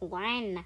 one.